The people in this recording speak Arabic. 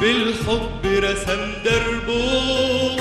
بالحب رسم دربه